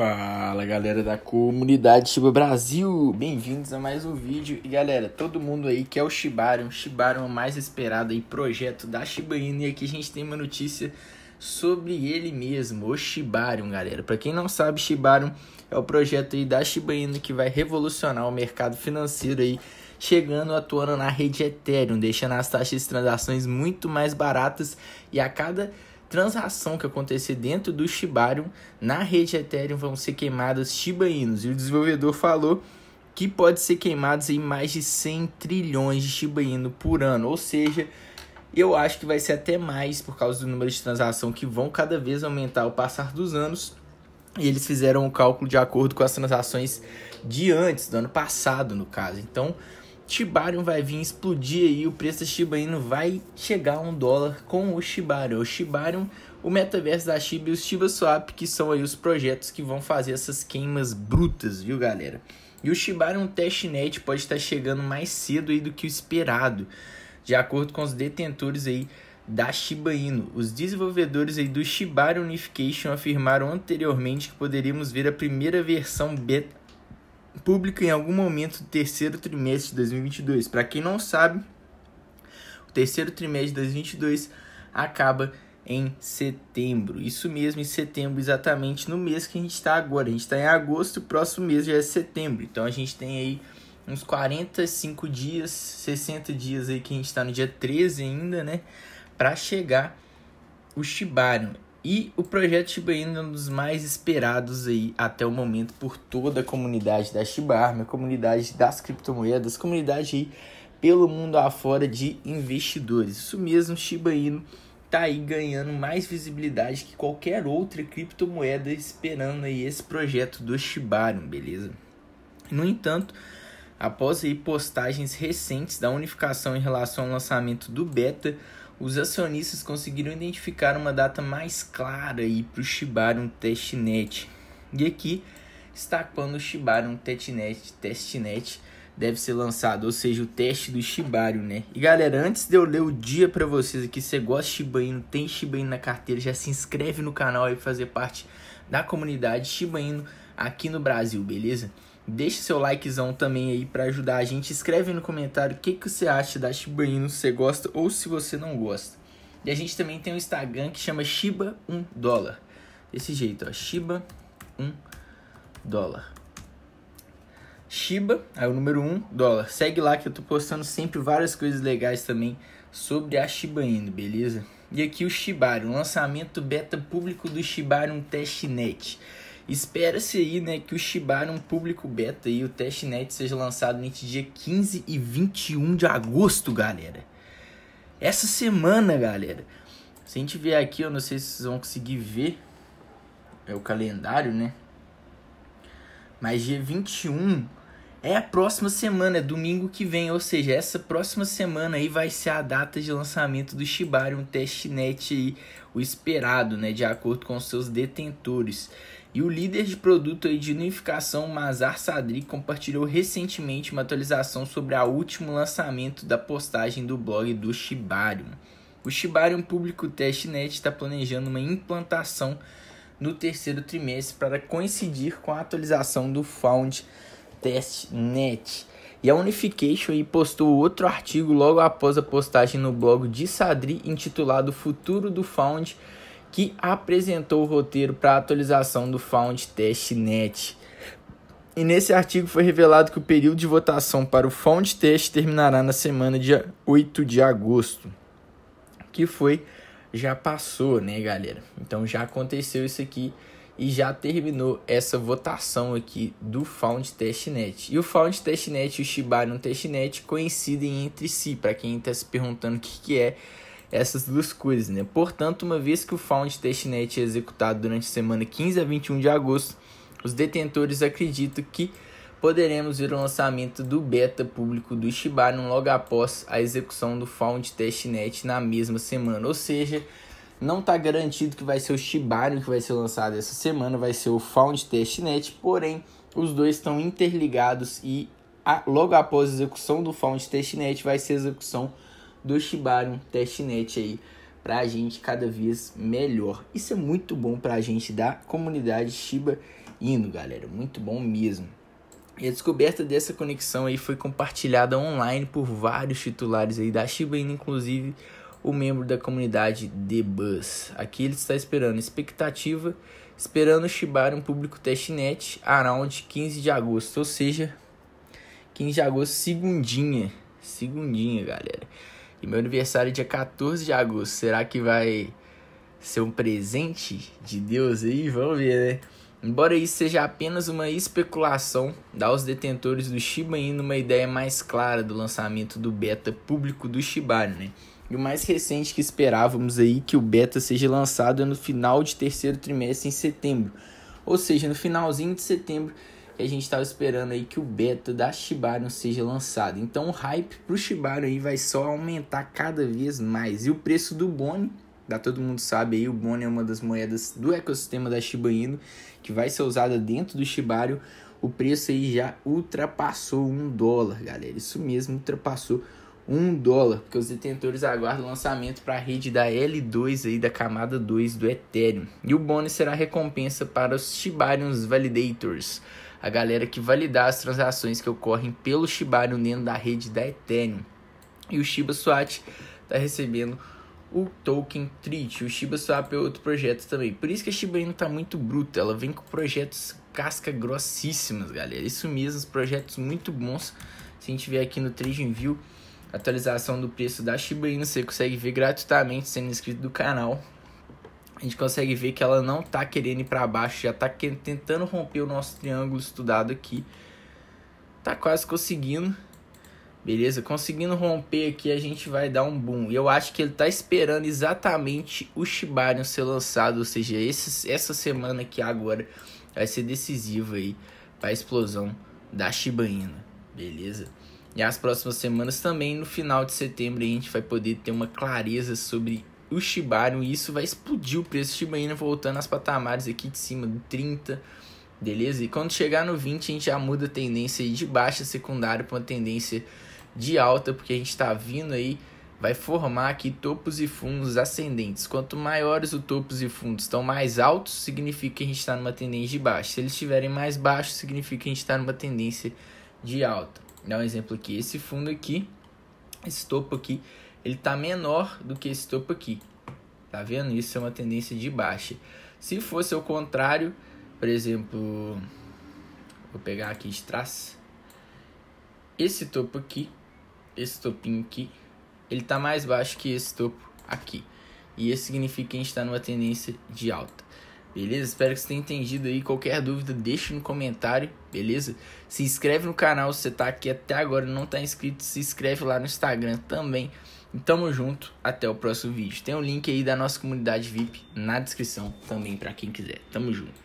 Fala galera da comunidade Shiba Brasil, bem-vindos a mais um vídeo. E galera, todo mundo aí que é o Shibarium, Shibarium é o mais esperado aí projeto da Shiba Inu. E aqui a gente tem uma notícia sobre ele mesmo, o Shibarium galera, para quem não sabe Shibarium é o projeto aí da Shiba Inu que vai revolucionar o mercado financeiro aí chegando atuando na rede Ethereum, deixando as taxas de transações muito mais baratas. E a cada transação que acontecer dentro do Shibarium na rede Ethereum vão ser queimadas Shiba Inus. E o desenvolvedor falou que pode ser queimados em mais de 100 trilhões de Shiba Inu por ano. Ou seja, eu acho que vai ser até mais por causa do número de transação que vão cada vez aumentar ao passar dos anos. E eles fizeram o cálculo de acordo com as transações de antes, do ano passado, no caso. Então, Shibarium vai vir explodir aí, o preço da Shiba Inu vai chegar a um dólar com o Shibarium. O Shibarium, o metaverso da Shiba e o Shiba Swap, que são aí os projetos que vão fazer essas queimas brutas, viu galera? E o Shibarium Testnet pode estar chegando mais cedo aí do que o esperado, de acordo com os detentores aí da Shiba Inu. Os desenvolvedores aí do Shibarium Unification afirmaram anteriormente que poderíamos ver a primeira versão beta público em algum momento do terceiro trimestre de 2022. Para quem não sabe, o terceiro trimestre de 2022 acaba em setembro. Isso mesmo, em setembro, exatamente no mês que a gente está agora. A gente está em agosto, o próximo mês já é setembro. Então a gente tem aí uns 45 dias, 60 dias aí que a gente está no dia 13 ainda, né? Para chegar o Shibarium. E o projeto Shiba Inu é um dos mais esperados aí até o momento por toda a comunidade da Shiba Army, a comunidade das criptomoedas, comunidade aí pelo mundo afora de investidores. Isso mesmo, Shiba Inu tá aí ganhando mais visibilidade que qualquer outra criptomoeda esperando aí esse projeto do Shibarium, beleza? No entanto, após aí postagens recentes da unificação em relação ao lançamento do beta, os acionistas conseguiram identificar uma data mais clara para o Shibarium Testnet. E aqui está quando o Shibarium Testnet, Testnet deve ser lançado, ou seja, o teste do Shibarium, né? E galera, antes de eu ler o dia para vocês aqui, se você gosta de Shiba Inu, tem Shiba Inu na carteira, já se inscreve no canal e fazer parte da comunidade Shiba Inu aqui no Brasil, beleza? Deixe seu likezão também aí para ajudar a gente. Escreve no comentário o que, que você acha da Shiba Inu, se você gosta ou se você não gosta. E a gente também tem um Instagram que chama Shiba 1 dólar. Desse jeito, ó, Shiba 1 dólar. Shiba, é o número 1 dólar. Segue lá que eu tô postando sempre várias coisas legais também sobre a Shiba Inu, beleza? E aqui o Shibarium, lançamento beta público do Shibarium Testnet. Espera-se aí, né, que o Shibarium público beta e o testnet seja lançado entre dia 15 e 21 de agosto, galera. Essa semana, galera. Se a gente ver aqui, eu não sei se vocês vão conseguir ver é o calendário, né? Mas dia 21 é a próxima semana, é domingo que vem, ou seja, essa próxima semana aí vai ser a data de lançamento do Shibarium Testnet aí, o esperado, né, de acordo com seus detentores. E o líder de produto de unificação, Mazar Sadri, compartilhou recentemente uma atualização sobre o último lançamento da postagem do blog do Shibarium. O Shibarium Público Testnet está planejando uma implantação no terceiro trimestre para coincidir com a atualização do Found Testnet. E a Unification postou outro artigo logo após a postagem no blog de Sadri intitulado Futuro do Found que apresentou o roteiro para a atualização do Found Testnet. E nesse artigo foi revelado que o período de votação para o Found Test terminará na semana dia 8 de agosto. Que foi, já passou, né, galera? Então já aconteceu isso aqui e já terminou essa votação aqui do Found Testnet. E o Found Testnet e o Shibarium Testnet coincidem entre si, para quem está se perguntando o que, que é essas duas coisas, né? Portanto, uma vez que o Found Testnet é executado durante a semana 15 a 21 de agosto, os detentores acreditam que poderemos ver o lançamento do beta público do Shibarium logo após a execução do Found Testnet na mesma semana. Ou seja, não está garantido que vai ser o Shibarium que vai ser lançado essa semana, vai ser o Found Testnet, porém os dois estão interligados e a, logo após a execução do Found Testnet vai ser a execução do Shibarium Testnet aí para a gente cada vez melhor. Isso é muito bom para a gente da comunidade Shiba Inu, galera. Muito bom mesmo. E a descoberta dessa conexão aí foi compartilhada online por vários titulares aí da Shiba Inu, inclusive o membro da comunidade The Buzz. Aqui ele está esperando expectativa, esperando Shibar um público testnet around 15 de agosto, ou seja, 15 de agosto, segundinha, segundinha, galera. E meu aniversário é dia 14 de agosto. Será que vai ser um presente de Deus aí? Vamos ver, né? Embora isso seja apenas uma especulação, dá aos detentores do Shiba Inu uma ideia mais clara do lançamento do beta público do Shiba, né? E o mais recente que esperávamos aí que o beta seja lançado é no final de terceiro trimestre em setembro. Ou seja, no finalzinho de setembro que a gente estava esperando aí que o beta da Shibarium seja lançado. Então o hype pro Shibarium aí vai só aumentar cada vez mais. E o preço do Boni, da todo mundo sabe aí, o Boni é uma das moedas do ecossistema da Shiba Inu que vai ser usada dentro do Shibarium. O preço aí já ultrapassou um dólar, galera. Isso mesmo, ultrapassou um dólar, porque os detentores aguardam o lançamento para a rede da L2 aí da camada 2 do Ethereum. E o bônus será recompensa para os Shibarium Validators, a galera que validar as transações que ocorrem pelo Shibarium dentro da rede da Ethereum. E o Shiba Swap está recebendo o token Treat. O Shiba Swap é outro projeto também. Por isso que a Shiba Inu está muito bruta. Ela vem com projetos casca grossíssimas, galera. Isso mesmo, os projetos muito bons. Se a gente vier aqui no TradingView, atualização do preço da Shiba Inu, você consegue ver gratuitamente sendo inscrito do canal. A gente consegue ver que ela não tá querendo ir para baixo, já tá tentando romper o nosso triângulo estudado aqui. Tá quase conseguindo. Beleza? Conseguindo romper aqui, a gente vai dar um boom. E eu acho que ele tá esperando exatamente o Shibarium ser lançado, ou seja, esse, essa semana aqui agora vai ser decisiva aí para a explosão da Shiba Inu. Beleza? E as próximas semanas também, no final de setembro, a gente vai poder ter uma clareza sobre o Shibarium e isso vai explodir o preço do Shiba Inu voltando às patamares aqui de cima do 30, beleza? E quando chegar no 20 a gente já muda a tendência de baixa secundária para uma tendência de alta, porque a gente está vindo aí, vai formar aqui topos e fundos ascendentes. Quanto maiores os topos e fundos estão mais altos, significa que a gente está numa tendência de baixa. Se eles estiverem mais baixos, significa que a gente está numa tendência de alta. Dar um exemplo aqui. Esse fundo aqui, esse topo aqui, ele está menor do que esse topo aqui. Tá vendo? Isso é uma tendência de baixa. Se fosse o contrário, por exemplo, vou pegar aqui de trás. Esse topo aqui, esse topinho aqui, ele está mais baixo que esse topo aqui. E isso significa que a gente está numa tendência de alta. Beleza? Espero que você tenha entendido aí. Qualquer dúvida, deixe no comentário, beleza? Se inscreve no canal se você tá aqui até agora e não tá inscrito, se inscreve lá no Instagram também. Tamo junto, até o próximo vídeo. Tem o um link aí da nossa comunidade VIP na descrição também para quem quiser. Tamo junto.